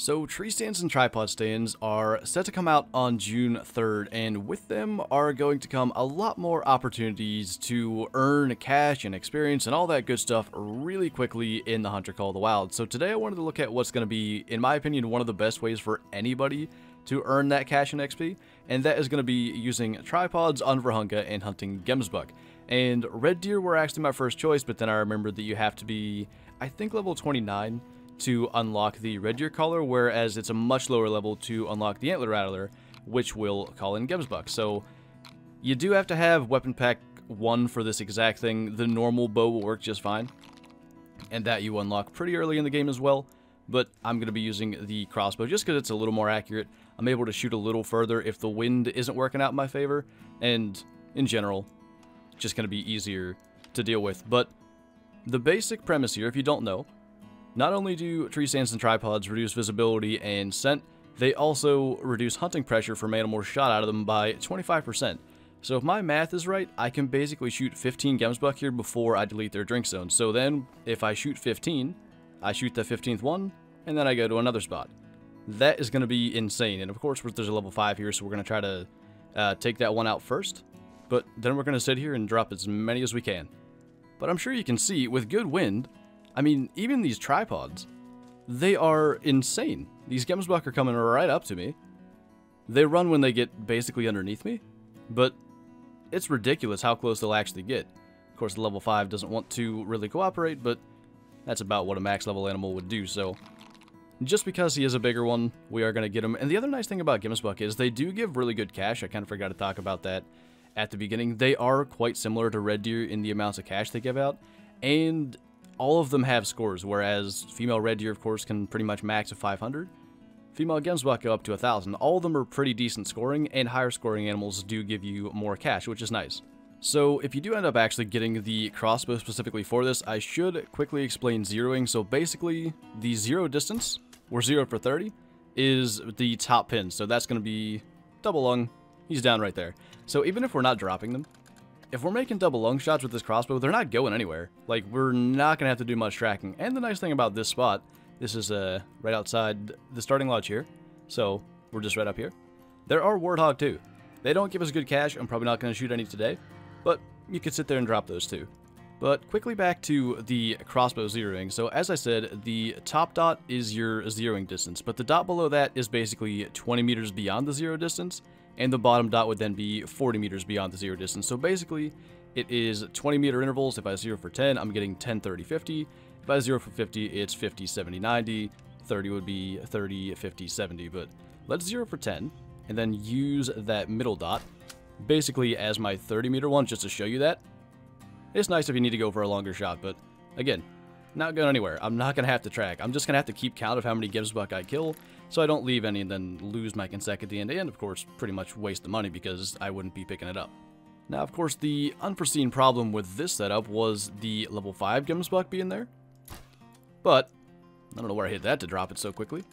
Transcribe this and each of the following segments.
So tree stands and tripod stands are set to come out on June 3rd and with them are going to come a lot more opportunities to earn cash and experience and all that good stuff really quickly in the Hunter Call of the Wild. So today I wanted to look at what's going to be, in my opinion, one of the best ways for anybody to earn that cash and XP and that is going to be using tripods on Vurhonga and hunting Gemsbuck. And Red Deer were actually my first choice but then I remembered that you have to be, I think level 29 to unlock the Red Deer Caller, whereas it's a much lower level to unlock the Antler Rattler, which will call in Gemsbuck. So you do have to have Weapon Pack 1 for this exact thing. The normal bow will work just fine, and that you unlock pretty early in the game as well. But I'm going to be using the crossbow just because it's a little more accurate. I'm able to shoot a little further if the wind isn't working out in my favor, and in general, just going to be easier to deal with. But the basic premise here, if you don't know, not only do tree stands and tripods reduce visibility and scent, they also reduce hunting pressure from animals shot out of them by 25%. So if my math is right, I can basically shoot 15 Gemsbuck here before I delete their drink zone. So then, if I shoot 15, I shoot the 15th one, and then I go to another spot. That is going to be insane. And of course, there's a level 5 here, so we're going to try to uh, take that one out first. But then we're going to sit here and drop as many as we can. But I'm sure you can see, with good wind, I mean, even these tripods, they are insane. These Gemsbuck are coming right up to me. They run when they get basically underneath me, but it's ridiculous how close they'll actually get. Of course, the level 5 doesn't want to really cooperate, but that's about what a max level animal would do, so... Just because he is a bigger one, we are going to get him. And the other nice thing about Gemsbuck is they do give really good cash. I kind of forgot to talk about that at the beginning. They are quite similar to Red Deer in the amounts of cash they give out. And all of them have scores, whereas female red deer, of course, can pretty much max at 500. Female gemsbuck go up to 1,000. All of them are pretty decent scoring, and higher scoring animals do give you more cash, which is nice. So if you do end up actually getting the crossbow specifically for this, I should quickly explain zeroing. So basically, the zero distance, or zero for 30, is the top pin. So that's going to be double lung. He's down right there. So even if we're not dropping them, if we're making double lung shots with this crossbow, they're not going anywhere. Like, we're not going to have to do much tracking. And the nice thing about this spot, this is uh, right outside the starting lodge here. So, we're just right up here. There are Warthog too. They don't give us good cash. I'm probably not going to shoot any today. But you could sit there and drop those too. But quickly back to the crossbow zeroing. So as I said, the top dot is your zeroing distance, but the dot below that is basically 20 meters beyond the zero distance, and the bottom dot would then be 40 meters beyond the zero distance. So basically, it is 20 meter intervals. If I zero for 10, I'm getting 10, 30, 50. If I zero for 50, it's 50, 70, 90. 30 would be 30, 50, 70. But let's zero for 10, and then use that middle dot basically as my 30 meter one just to show you that. It's nice if you need to go for a longer shot, but again, not going anywhere. I'm not going to have to track. I'm just going to have to keep count of how many Gemsbuck I kill, so I don't leave any and then lose my consec at the end, and of course, pretty much waste the money because I wouldn't be picking it up. Now, of course, the unforeseen problem with this setup was the level 5 Gemsbuck being there. But, I don't know where I hit that to drop it so quickly.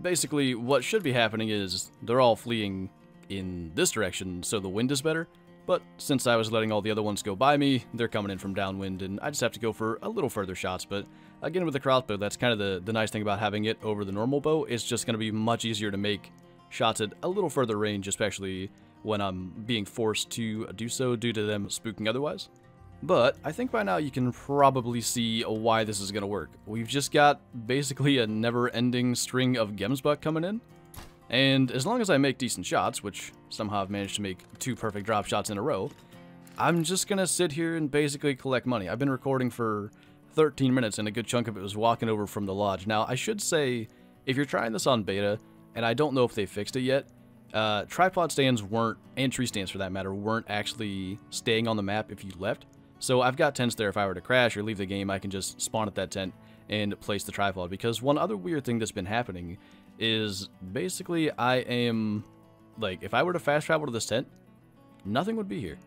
Basically, what should be happening is they're all fleeing in this direction so the wind is better, but since I was letting all the other ones go by me, they're coming in from downwind, and I just have to go for a little further shots. But again, with the crossbow, that's kind of the, the nice thing about having it over the normal bow. It's just going to be much easier to make shots at a little further range, especially when I'm being forced to do so due to them spooking otherwise. But I think by now you can probably see why this is going to work. We've just got basically a never-ending string of Gemsbuck coming in. And as long as I make decent shots, which somehow I've managed to make two perfect drop shots in a row, I'm just going to sit here and basically collect money. I've been recording for 13 minutes, and a good chunk of it was walking over from the lodge. Now, I should say, if you're trying this on beta, and I don't know if they fixed it yet, uh, tripod stands weren't, and tree stands for that matter, weren't actually staying on the map if you left. So I've got tents there if I were to crash or leave the game, I can just spawn at that tent and place the tripod. Because one other weird thing that's been happening is basically I am, like, if I were to fast travel to this tent, nothing would be here.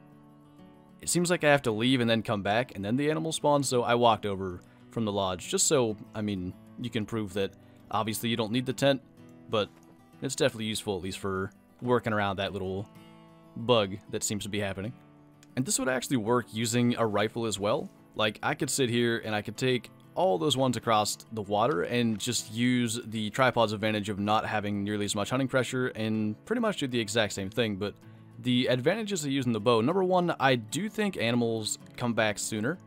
It seems like I have to leave and then come back, and then the animal spawns, so I walked over from the lodge, just so, I mean, you can prove that obviously you don't need the tent, but it's definitely useful, at least for working around that little bug that seems to be happening. And this would actually work using a rifle as well. Like, I could sit here and I could take all those ones across the water and just use the tripod's advantage of not having nearly as much hunting pressure and pretty much do the exact same thing. But the advantages of using the bow, number one, I do think animals come back sooner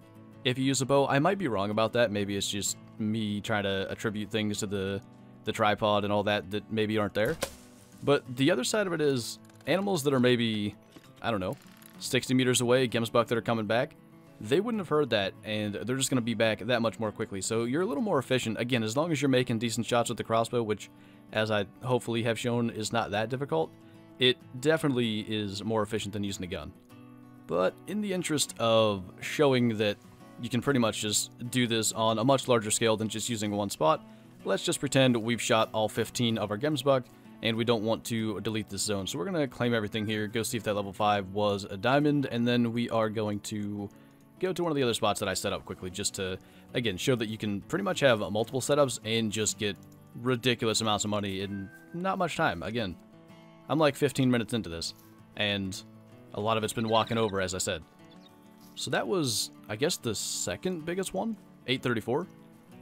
if you use a bow. I might be wrong about that. Maybe it's just me trying to attribute things to the, the tripod and all that that maybe aren't there. But the other side of it is animals that are maybe, I don't know, 60 meters away, Gemsbuck that are coming back, they wouldn't have heard that, and they're just going to be back that much more quickly. So you're a little more efficient. Again, as long as you're making decent shots with the crossbow, which, as I hopefully have shown, is not that difficult, it definitely is more efficient than using a gun. But in the interest of showing that you can pretty much just do this on a much larger scale than just using one spot, let's just pretend we've shot all 15 of our Gemsbuck, and we don't want to delete this zone. So we're going to claim everything here, go see if that level 5 was a diamond, and then we are going to go to one of the other spots that I set up quickly just to, again, show that you can pretty much have multiple setups and just get ridiculous amounts of money in not much time. Again, I'm like 15 minutes into this, and a lot of it's been walking over, as I said. So that was, I guess, the second biggest one, 834.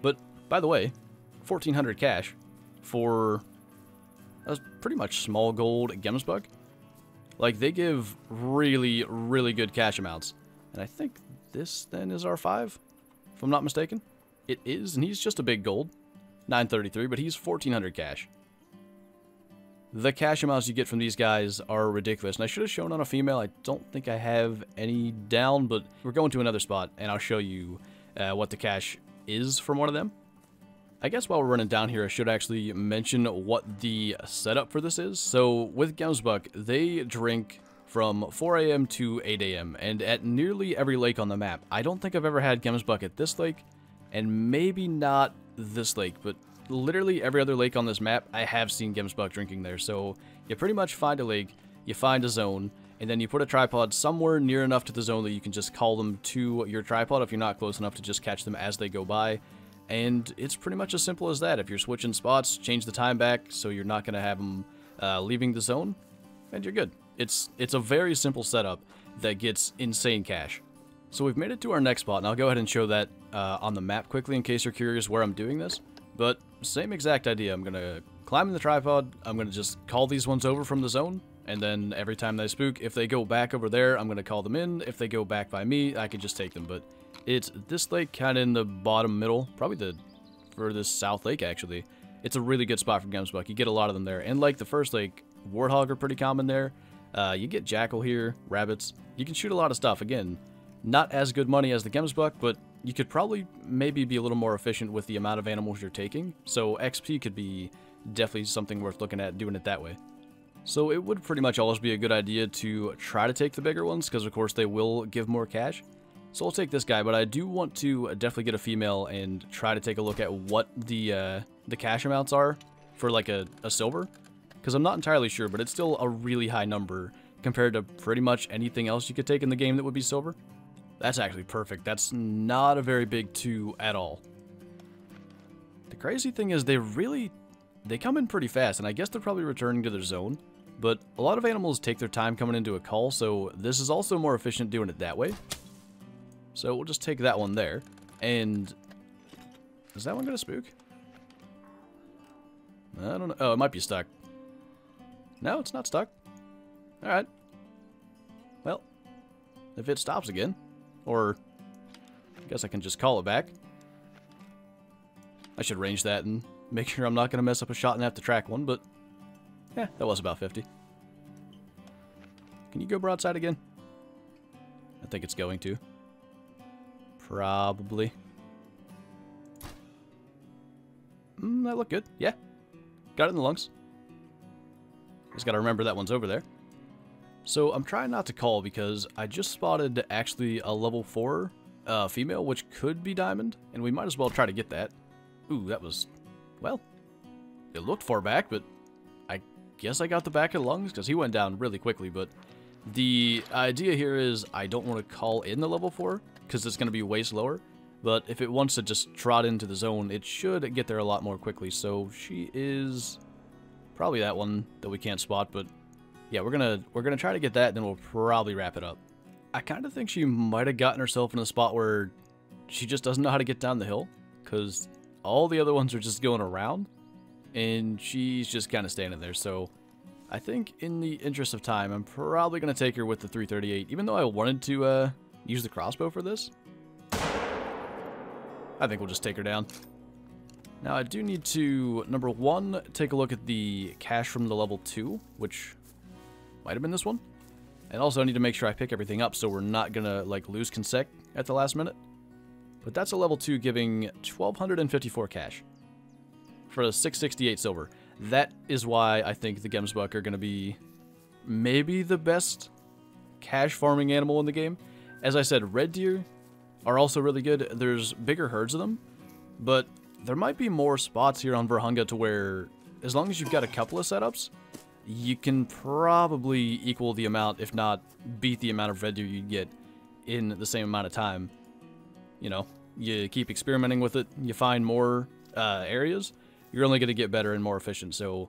But, by the way, 1400 cash for a pretty much small gold Gemsbuck. Like, they give really, really good cash amounts. And I think this then is our 5, if I'm not mistaken. It is, and he's just a big gold. 933, but he's 1400 cash. The cash amounts you get from these guys are ridiculous, and I should have shown on a female. I don't think I have any down, but we're going to another spot, and I'll show you uh, what the cash is from one of them. I guess while we're running down here, I should actually mention what the setup for this is. So with Gemsbuck, they drink from 4 a.m. to 8 a.m. and at nearly every lake on the map. I don't think I've ever had Gemsbuck at this lake, and maybe not this lake, but literally every other lake on this map, I have seen Gemsbuck drinking there. So you pretty much find a lake, you find a zone, and then you put a tripod somewhere near enough to the zone that you can just call them to your tripod if you're not close enough to just catch them as they go by. And it's pretty much as simple as that. If you're switching spots, change the time back so you're not going to have them uh, leaving the zone, and you're good. It's, it's a very simple setup that gets insane cash. So we've made it to our next spot, and I'll go ahead and show that uh, on the map quickly in case you're curious where I'm doing this. But same exact idea. I'm going to climb in the tripod, I'm going to just call these ones over from the zone, and then every time they spook, if they go back over there, I'm going to call them in. If they go back by me, I can just take them. But it's this lake kind of in the bottom middle, probably the furthest south lake, actually. It's a really good spot for Gemsbuck. You get a lot of them there. And like the first lake, Warthog are pretty common there. Uh, you get Jackal here, Rabbits. You can shoot a lot of stuff. Again, not as good money as the Gemsbuck, but you could probably maybe be a little more efficient with the amount of animals you're taking. So XP could be definitely something worth looking at doing it that way. So it would pretty much always be a good idea to try to take the bigger ones, because of course they will give more cash. So I'll take this guy, but I do want to definitely get a female and try to take a look at what the uh, the cash amounts are for like a, a silver. Because I'm not entirely sure, but it's still a really high number compared to pretty much anything else you could take in the game that would be silver. That's actually perfect. That's not a very big 2 at all. The crazy thing is they really... They come in pretty fast, and I guess they're probably returning to their zone. But a lot of animals take their time coming into a call, so this is also more efficient doing it that way. So we'll just take that one there. And... Is that one going to spook? I don't know. Oh, it might be stuck. No, it's not stuck. Alright. Well, if it stops again, or I guess I can just call it back. I should range that and make sure I'm not going to mess up a shot and have to track one, but yeah, that was about 50. Can you go broadside again? I think it's going to. Probably. Mm, that looked good. Yeah. Got it in the lungs. Just gotta remember that one's over there. So I'm trying not to call because I just spotted actually a level 4 uh, female, which could be diamond, and we might as well try to get that. Ooh, that was, well, it looked far back, but I guess I got the back of the lungs because he went down really quickly, but the idea here is I don't want to call in the level 4 because it's going to be way slower, but if it wants to just trot into the zone, it should get there a lot more quickly, so she is Probably that one that we can't spot, but yeah, we're gonna we're gonna try to get that, and then we'll probably wrap it up. I kind of think she might have gotten herself in a spot where she just doesn't know how to get down the hill. because all the other ones are just going around, and she's just kind of standing there. So I think in the interest of time, I'm probably to take her with the 338, even though I wanted to uh, use the crossbow for this. I think we'll just take her down. Now, I do need to, number one, take a look at the cash from the level 2, which might have been this one. And also, I need to make sure I pick everything up so we're not going to, like, lose consec at the last minute. But that's a level 2 giving 1,254 cash for a 668 silver. That is why I think the Gemsbuck are going to be maybe the best cash farming animal in the game. As I said, red deer are also really good. There's bigger herds of them, but there might be more spots here on Vurhonga to where, as long as you've got a couple of setups, you can probably equal the amount, if not beat the amount of red deer you get in the same amount of time. You know, you keep experimenting with it, you find more uh, areas, you're only going to get better and more efficient. So,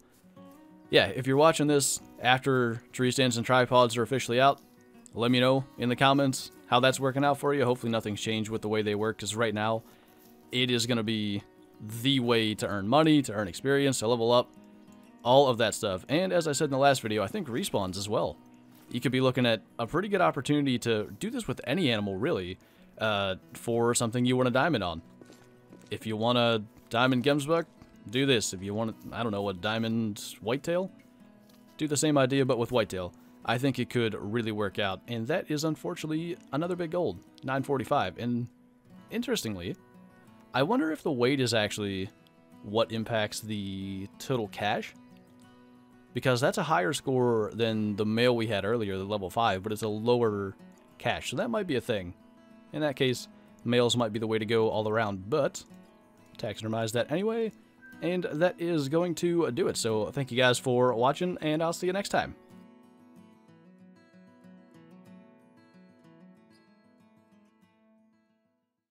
yeah, if you're watching this after tree stands and tripods are officially out, let me know in the comments how that's working out for you. Hopefully nothing's changed with the way they work, because right now, it is going to be the way to earn money, to earn experience, to level up, all of that stuff. And as I said in the last video, I think respawns as well. You could be looking at a pretty good opportunity to do this with any animal, really, uh, for something you want a diamond on. If you want a diamond Gemsbuck, do this. If you want, I don't know, a diamond whitetail, do the same idea but with whitetail. I think it could really work out. And that is unfortunately another big gold, 945. And interestingly, I wonder if the weight is actually what impacts the total cash. Because that's a higher score than the male we had earlier, the level 5, but it's a lower cash. So that might be a thing. In that case, males might be the way to go all around, but taxidermize that anyway. And that is going to do it. So thank you guys for watching, and I'll see you next time.